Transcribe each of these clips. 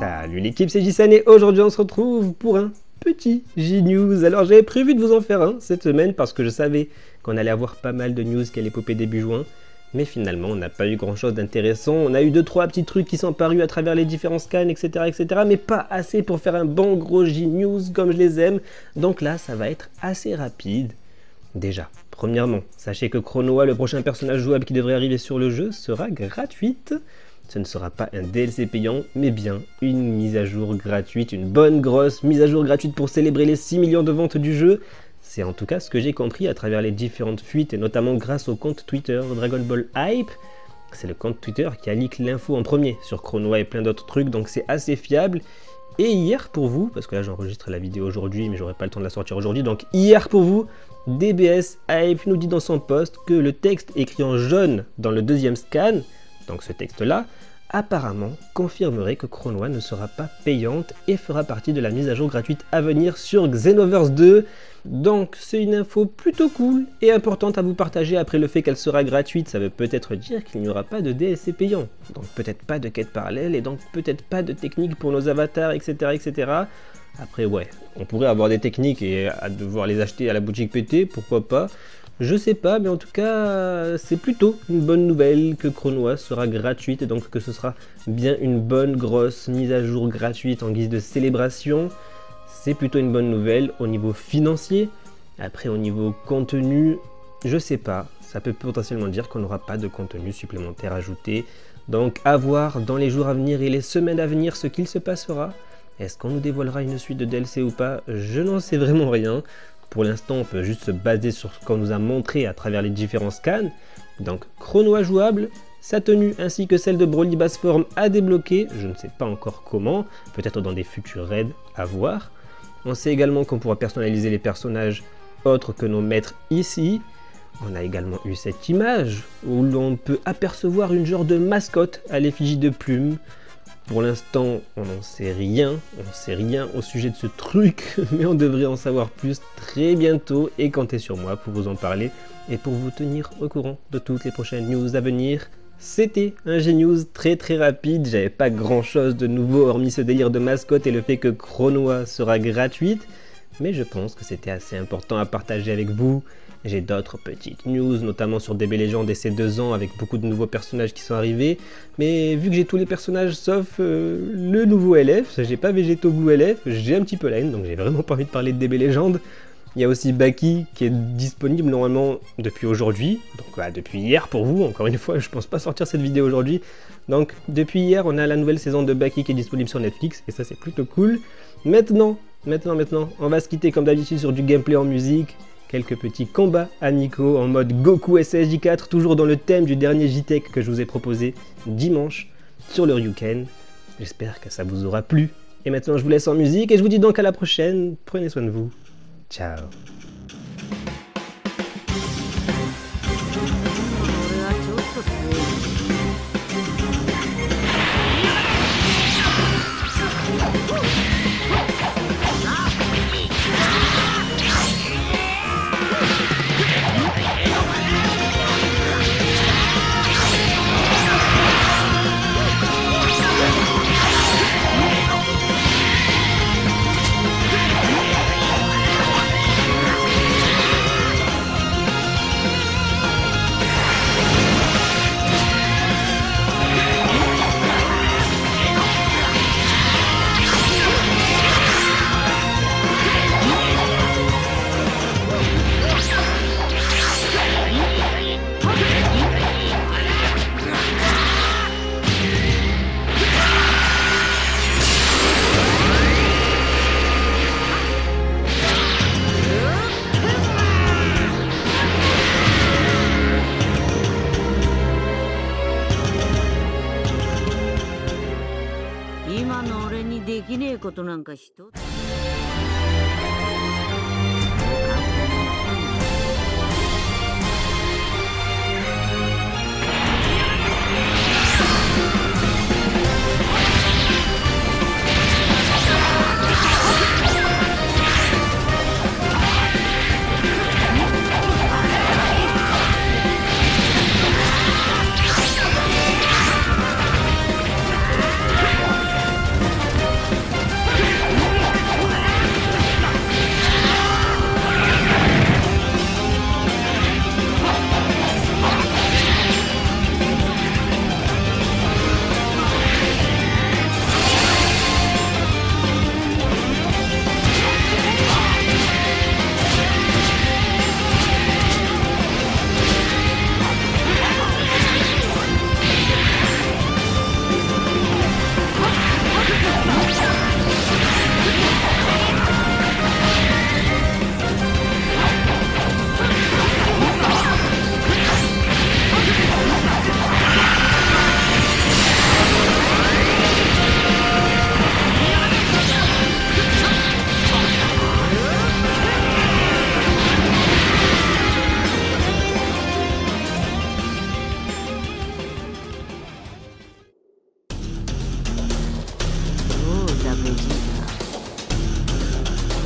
Salut l'équipe, c'est Jissan et aujourd'hui on se retrouve pour un petit J-News. Alors j'avais prévu de vous en faire un cette semaine parce que je savais qu'on allait avoir pas mal de news qui allaient popper début juin. Mais finalement, on n'a pas eu grand chose d'intéressant. On a eu 2-3 petits trucs qui sont parus à travers les différents scans, etc., etc. Mais pas assez pour faire un bon gros J-News comme je les aime. Donc là, ça va être assez rapide. Déjà, premièrement, sachez que Chronoa, le prochain personnage jouable qui devrait arriver sur le jeu, sera gratuite ce ne sera pas un DLC payant, mais bien une mise à jour gratuite, une bonne grosse mise à jour gratuite pour célébrer les 6 millions de ventes du jeu. C'est en tout cas ce que j'ai compris à travers les différentes fuites et notamment grâce au compte Twitter Dragon Ball Hype. C'est le compte Twitter qui a leak l'info en premier sur Chronoa et plein d'autres trucs, donc c'est assez fiable. Et hier pour vous, parce que là j'enregistre la vidéo aujourd'hui, mais j'aurai pas le temps de la sortir aujourd'hui, donc hier pour vous, DBS Hype nous dit dans son post que le texte écrit en jaune dans le deuxième scan, donc ce texte-là, apparemment confirmerait que Chronoa ne sera pas payante et fera partie de la mise à jour gratuite à venir sur Xenoverse 2. Donc c'est une info plutôt cool et importante à vous partager après le fait qu'elle sera gratuite. Ça veut peut-être dire qu'il n'y aura pas de DLC payant. Donc peut-être pas de quête parallèle et donc peut-être pas de technique pour nos avatars, etc. etc. Après ouais, on pourrait avoir des techniques et devoir les acheter à la boutique PT, pourquoi pas. Je sais pas, mais en tout cas, c'est plutôt une bonne nouvelle que Chronoa sera gratuite et donc que ce sera bien une bonne grosse mise à jour gratuite en guise de célébration. C'est plutôt une bonne nouvelle au niveau financier. Après, au niveau contenu, je sais pas. Ça peut potentiellement dire qu'on n'aura pas de contenu supplémentaire ajouté. Donc, à voir dans les jours à venir et les semaines à venir ce qu'il se passera. Est-ce qu'on nous dévoilera une suite de DLC ou pas? Je n'en sais vraiment rien. Pour l'instant, on peut juste se baser sur ce qu'on nous a montré à travers les différents scans. Donc, chrono jouable, sa tenue ainsi que celle de Broly basse forme à débloquer, je ne sais pas encore comment, peut-être dans des futurs raids à voir. On sait également qu'on pourra personnaliser les personnages autres que nos maîtres ici. On a également eu cette image où l'on peut apercevoir une genre de mascotte à l'effigie de plumes pour l'instant, on n'en sait rien, on sait rien au sujet de ce truc, mais on devrait en savoir plus très bientôt et comptez sur moi pour vous en parler et pour vous tenir au courant de toutes les prochaines news à venir. C'était un G-News très très rapide, j'avais pas grand chose de nouveau hormis ce délire de mascotte et le fait que Chronoa sera gratuite, mais je pense que c'était assez important à partager avec vous. J'ai d'autres petites news, notamment sur DB Legend et ces deux ans avec beaucoup de nouveaux personnages qui sont arrivés. Mais vu que j'ai tous les personnages sauf euh, le nouveau LF, j'ai pas Végéto Blue LF, j'ai un petit peu la haine, donc j'ai vraiment pas envie de parler de DB Legend. Il y a aussi Baki qui est disponible normalement depuis aujourd'hui, donc bah, depuis hier pour vous, encore une fois, je pense pas sortir cette vidéo aujourd'hui. Donc depuis hier, on a la nouvelle saison de Baki qui est disponible sur Netflix, et ça c'est plutôt cool. Maintenant, maintenant, maintenant, on va se quitter comme d'habitude sur du gameplay en musique, quelques petits combats amicaux en mode Goku SSJ4, toujours dans le thème du dernier JTEC que je vous ai proposé dimanche sur le Ryuken. J'espère que ça vous aura plu. Et maintenant, je vous laisse en musique et je vous dis donc à la prochaine. Prenez soin de vous. Ciao. できねえことなんか一つ。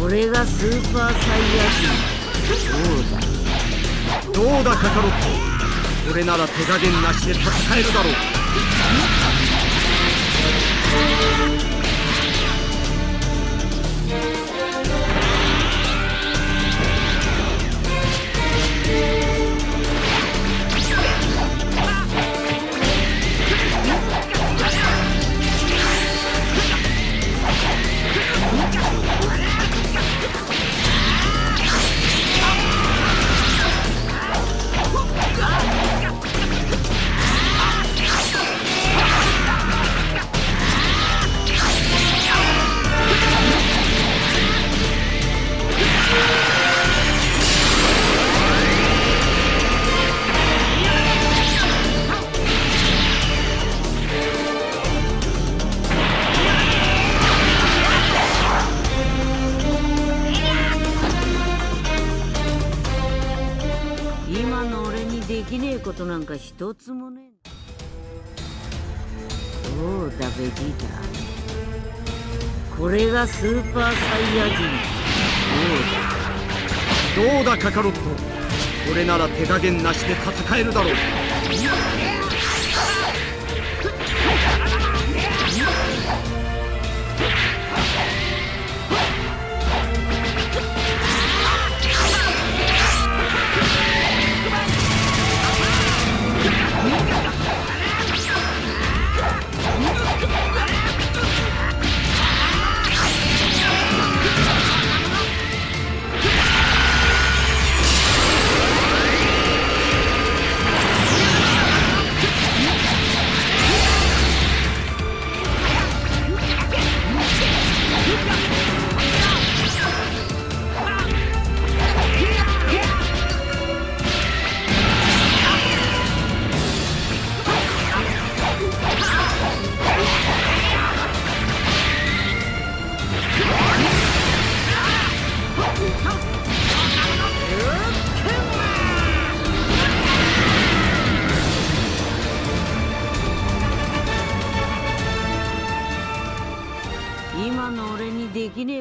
れがスーパーサイヤ人。どうだ。どうだカカロット。これなら手加減なしで戦えるだろう。きねえことなんか一つもねえ。どうだベジータこれがスーパーサイヤ人。どうだカカロット。これなら手加減なしで戦えるだろう。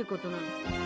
うことなの